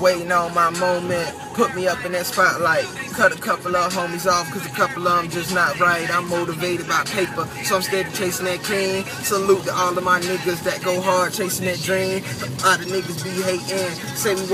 waiting on my moment. Put me up in that spotlight. Cut a couple of homies off, cause a couple of them just not right. I'm motivated by paper, so I'm steady chasing that cream. Salute to all of my niggas that go hard chasing that dream. Other niggas be hating, say we was